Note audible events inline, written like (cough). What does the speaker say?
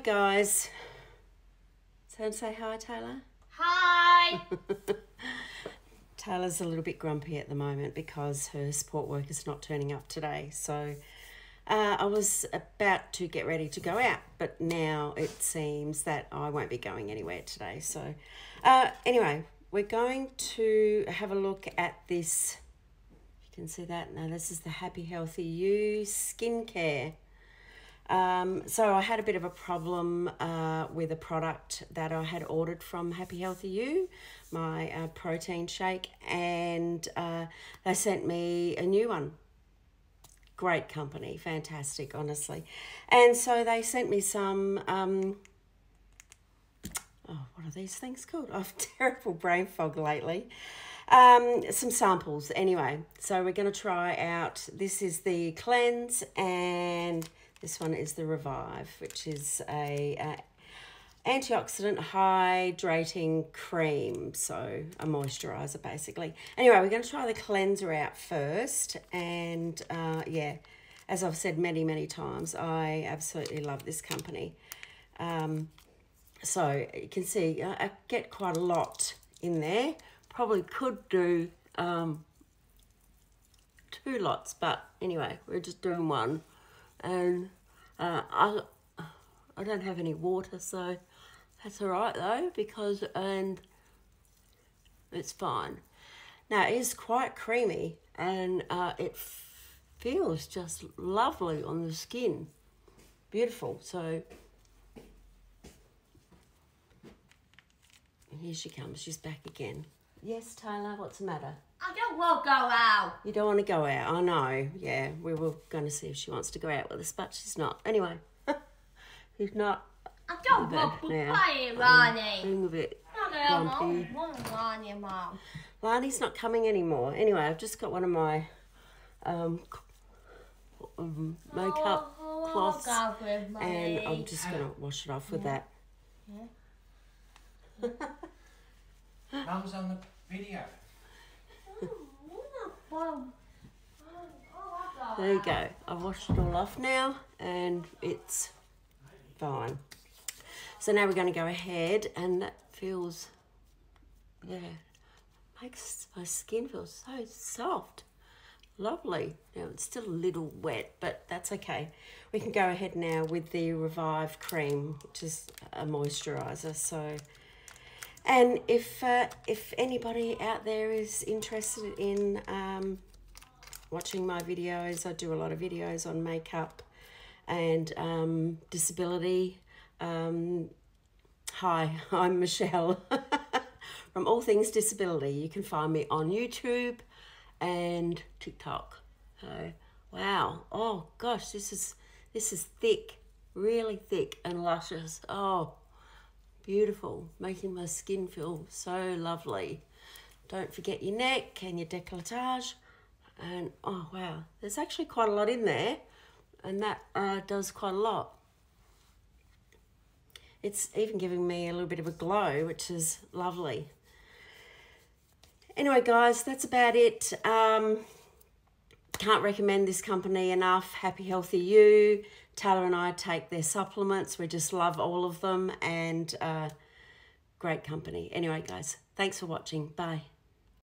Hi, guys. Someone say hi, Taylor. Hi. (laughs) (laughs) Taylor's a little bit grumpy at the moment because her support worker's not turning up today. So uh, I was about to get ready to go out, but now it seems that I won't be going anywhere today. So uh, anyway, we're going to have a look at this. You can see that. Now, this is the Happy Healthy You skincare. Um, so I had a bit of a problem uh, with a product that I had ordered from Happy Healthy You, my uh, protein shake, and uh, they sent me a new one. Great company, fantastic, honestly. And so they sent me some. Um, oh, what are these things called? (laughs) I've terrible brain fog lately. Um, some samples anyway. So we're going to try out. This is the cleanse and this one is the Revive, which is a, a antioxidant hydrating cream, so a moisturizer basically. Anyway, we're going to try the cleanser out first, and uh, yeah, as I've said many many times, I absolutely love this company. Um, so you can see I, I get quite a lot in there. Probably could do um, two lots, but anyway, we're just doing one and uh, I I don't have any water, so that's all right though because and it's fine. Now it is quite creamy and uh, it feels just lovely on the skin, beautiful. So here she comes. She's back again. Yes, Taylor. What's the matter? I don't want to go out. You don't want to go out. I know. Yeah, we were going to see if she wants to go out with us, but she's not. Anyway, (laughs) she's not. I don't want to play, Ronnie. Being a bit I grumpy. want Ronnie, Mom. Lani's not coming anymore. Anyway, I've just got one of my um, um makeup Oh, cloths, and I'm just going to wash it off with that. (laughs) Mum's on the video. There you go. I've washed it all off now, and it's fine. So now we're going to go ahead, and that feels, yeah, makes my skin feel so soft. Lovely. Now it's still a little wet, but that's okay. We can go ahead now with the Revive cream, which is a moisturizer. So, and if uh, if anybody out there is interested in um, watching my videos, I do a lot of videos on makeup and um, disability. Um, hi, (laughs) I'm Michelle (laughs) from All Things Disability. You can find me on YouTube and TikTok. So, wow. Oh gosh, this is this is thick, really thick and luscious. Oh, beautiful, making my skin feel so lovely. Don't forget your neck and your décolletage. And oh wow, there's actually quite a lot in there, and that uh, does quite a lot. It's even giving me a little bit of a glow, which is lovely. Anyway, guys, that's about it. Um, can't recommend this company enough. Happy Healthy You. Taylor and I take their supplements. We just love all of them and uh, great company. Anyway, guys, thanks for watching. Bye.